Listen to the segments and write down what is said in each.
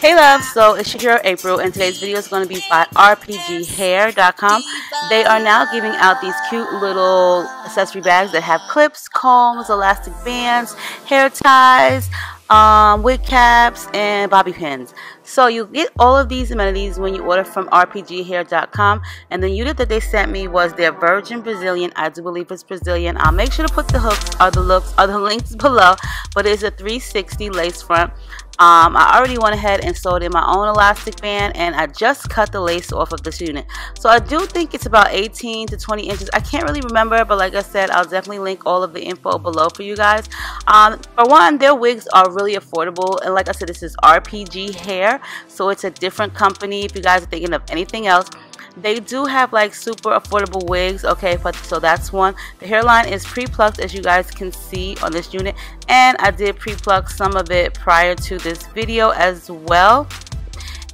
Hey love, so it's your April and today's video is going to be by rpghair.com. They are now giving out these cute little accessory bags that have clips, combs, elastic bands, hair ties, um, wig caps, and bobby pins. So you get all of these amenities when you order from rpghair.com. And the unit that they sent me was their Virgin Brazilian. I do believe it's Brazilian. I'll make sure to put the hooks or the looks or the links below. But it's a 360 lace front. Um, I already went ahead and sewed in my own elastic band and I just cut the lace off of this unit. So I do think it's about 18 to 20 inches. I can't really remember, but like I said, I'll definitely link all of the info below for you guys. Um, for one, their wigs are really affordable. And like I said, this is RPG Hair. So it's a different company if you guys are thinking of anything else. They do have like super affordable wigs, okay, but so that's one. The hairline is pre-plucked as you guys can see on this unit and I did pre-pluck some of it prior to this video as well.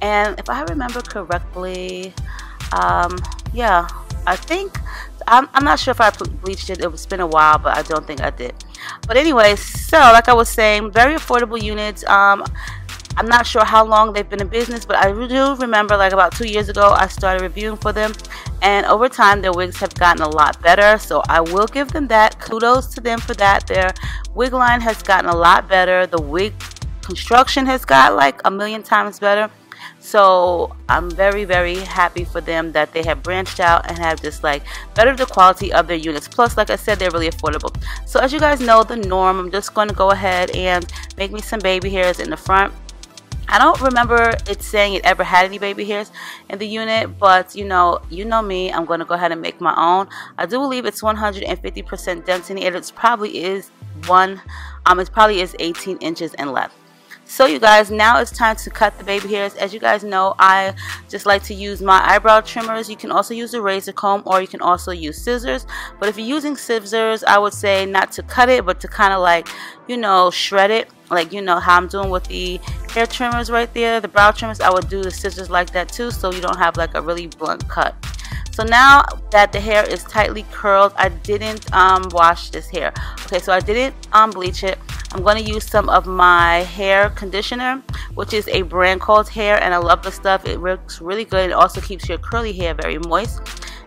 And if I remember correctly, um, yeah, I think I'm, I'm, not sure if I bleached it. It's been a while, but I don't think I did. But anyway, so like I was saying, very affordable units. Um, I'm not sure how long they've been in business, but I do remember like about two years ago, I started reviewing for them. And over time, their wigs have gotten a lot better. So I will give them that. Kudos to them for that. Their wig line has gotten a lot better. The wig construction has got like a million times better. So I'm very, very happy for them that they have branched out and have just like better the quality of their units. Plus, like I said, they're really affordable. So as you guys know, the norm, I'm just going to go ahead and make me some baby hairs in the front. I don't remember it saying it ever had any baby hairs in the unit, but you know, you know me, I'm going to go ahead and make my own. I do believe it's 150% density and it probably is one, um, it probably is 18 inches in length. So you guys, now it's time to cut the baby hairs. As you guys know, I just like to use my eyebrow trimmers. You can also use a razor comb or you can also use scissors. But if you're using scissors, I would say not to cut it, but to kind of like, you know, shred it. Like, you know, how I'm doing with the hair trimmers right there, the brow trimmers. I would do the scissors like that too, so you don't have like a really blunt cut. So now that the hair is tightly curled, I didn't um, wash this hair. Okay, so I didn't um, bleach it. I'm going to use some of my hair conditioner, which is a brand called Hair, and I love the stuff. It works really good. It also keeps your curly hair very moist.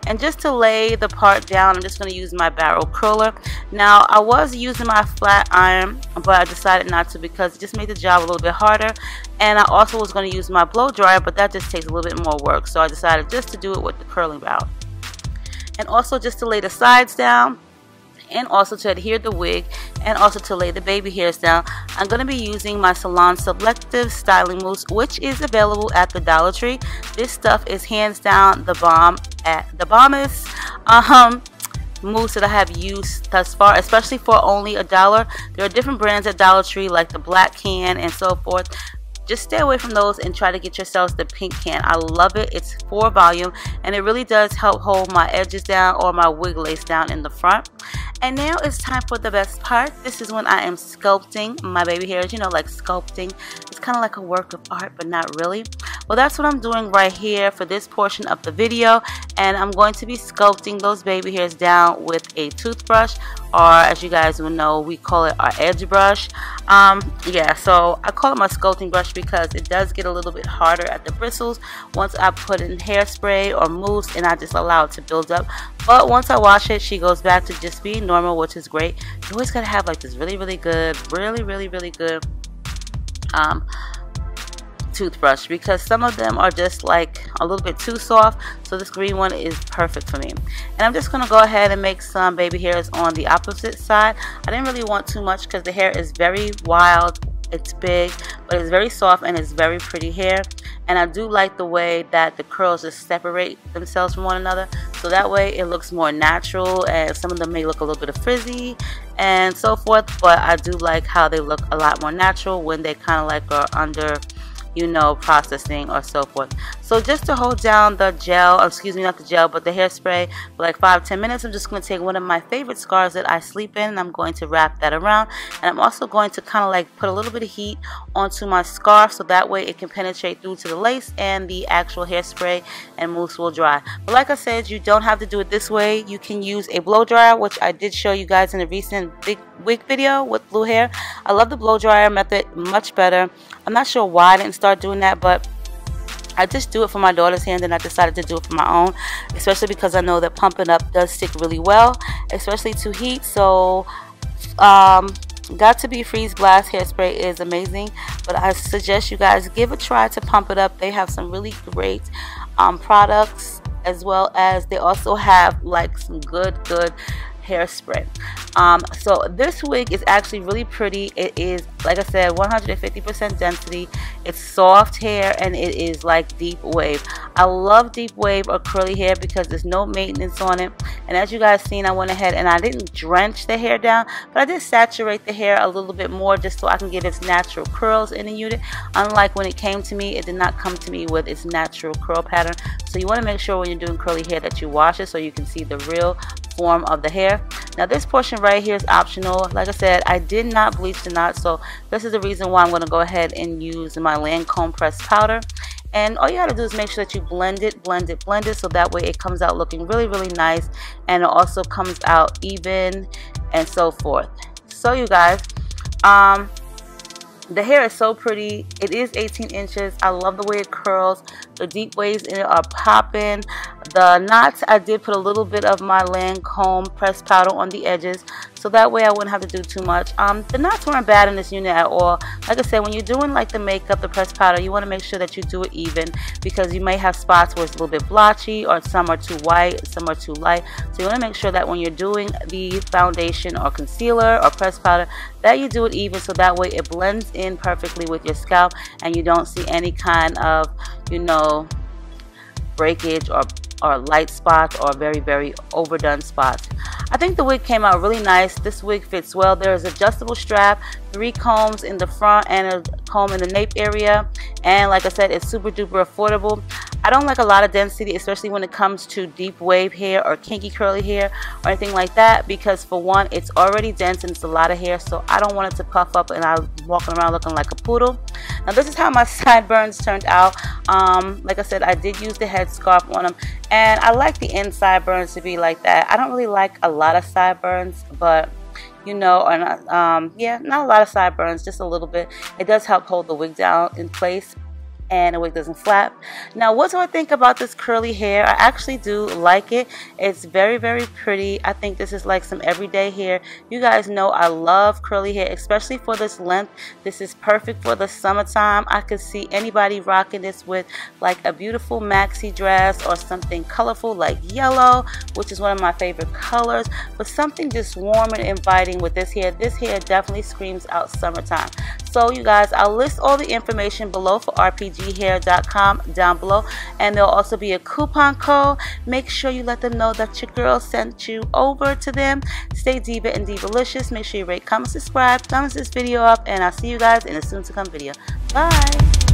And just to lay the part down, I'm just going to use my barrel curler. Now, I was using my flat iron, but I decided not to because it just made the job a little bit harder. And I also was going to use my blow dryer, but that just takes a little bit more work. So I decided just to do it with the curling barrel. And also just to lay the sides down and also to adhere the wig and also to lay the baby hairs down I'm going to be using my Salon Selective Styling Mousse which is available at the Dollar Tree this stuff is hands down the bomb at the bombest um mousse that I have used thus far, especially for only a dollar. There are different brands at Dollar Tree like the black can and so forth just stay away from those and try to get yourselves the pink can. I love it. It's for volume and it really does help hold my edges down or my wig lace down in the front. And now it's time for the best part. This is when I am sculpting my baby hairs. You know, like sculpting. It's kind of like a work of art, but not really. Well, that's what I'm doing right here for this portion of the video. And I'm going to be sculpting those baby hairs down with a toothbrush or as you guys will know we call it our edge brush um, yeah so I call it my sculpting brush because it does get a little bit harder at the bristles once I put in hairspray or mousse and I just allow it to build up but once I wash it she goes back to just being normal which is great. You always gotta have like this really really good really really really good um, toothbrush because some of them are just like a little bit too soft so this green one is perfect for me. And I'm just gonna go ahead and make some baby hairs on the opposite side. I didn't really want too much because the hair is very wild it's big but it's very soft and it's very pretty hair. And I do like the way that the curls just separate themselves from one another. So that way it looks more natural and some of them may look a little bit of frizzy and so forth but I do like how they look a lot more natural when they kind of like are under you know, processing or so forth. So just to hold down the gel, um, excuse me, not the gel, but the hairspray for like 5-10 minutes, I'm just going to take one of my favorite scarves that I sleep in and I'm going to wrap that around. And I'm also going to kind of like put a little bit of heat onto my scarf so that way it can penetrate through to the lace and the actual hairspray and mousse will dry. But like I said, you don't have to do it this way. You can use a blow dryer, which I did show you guys in a recent big wig video with blue hair. I love the blow dryer method much better. I'm not sure why I didn't start doing that, but I just do it for my daughter's hair and I decided to do it for my own especially because I know that Pump It Up does stick really well especially to heat. So um, Got2b freeze blast hairspray is amazing but I suggest you guys give a try to pump it up. They have some really great um, products as well as they also have like some good good hairspray um, so this wig is actually really pretty. It is like I said 150% density. It's soft hair and it is like deep wave. I love deep wave or curly hair because there's no maintenance on it. And as you guys seen I went ahead and I didn't drench the hair down but I did saturate the hair a little bit more just so I can get its natural curls in the unit. Unlike when it came to me it did not come to me with its natural curl pattern. So you want to make sure when you're doing curly hair that you wash it so you can see the real form of the hair now this portion right here is optional. Like I said I did not bleach the knot so this is the reason why I'm going to go ahead and use my Lancome pressed powder. And all you gotta do is make sure that you blend it blend it blend it so that way it comes out looking really really nice and it also comes out even and so forth. So you guys um the hair is so pretty. It is 18 inches. I love the way it curls. The deep waves in it are popping. The knots, I did put a little bit of my Lancome pressed powder on the edges so that way I wouldn't have to do too much. Um, the knots weren't bad in this unit at all. Like I said, when you're doing like the makeup, the pressed powder, you want to make sure that you do it even because you may have spots where it's a little bit blotchy or some are too white, some are too light. So you want to make sure that when you're doing the foundation or concealer or pressed powder, that you do it even so that way it blends in perfectly with your scalp and you don't see any kind of, you know, breakage or or light spots or very very overdone spots. I think the wig came out really nice. This wig fits well. There's adjustable strap three combs in the front and a comb in the nape area. And like I said it's super duper affordable I don't like a lot of density especially when it comes to deep wave hair or kinky curly hair or anything like that because for one it's already dense and it's a lot of hair so I don't want it to puff up and I'm walking around looking like a poodle. Now this is how my sideburns turned out. Um, like I said I did use the headscarf on them and I like the inside burns to be like that. I don't really like a lot of sideburns but you know, not, um, yeah, not a lot of sideburns, just a little bit. It does help hold the wig down in place and the wig doesn't flap. Now, what do I think about this curly hair? I actually do like it. It's very, very pretty. I think this is like some everyday hair. You guys know I love curly hair, especially for this length. This is perfect for the summertime. I could see anybody rocking this with like a beautiful maxi dress or something colorful like yellow, which is one of my favorite colors, but something just warm and inviting with this hair. This hair definitely screams out summertime. So you guys, I'll list all the information below for rpghair.com down below. And there'll also be a coupon code. Make sure you let them know that your girl sent you over to them. Stay diva and divalicious. Make sure you rate, comment, subscribe, thumbs this video up. And I'll see you guys in a soon to come video. Bye.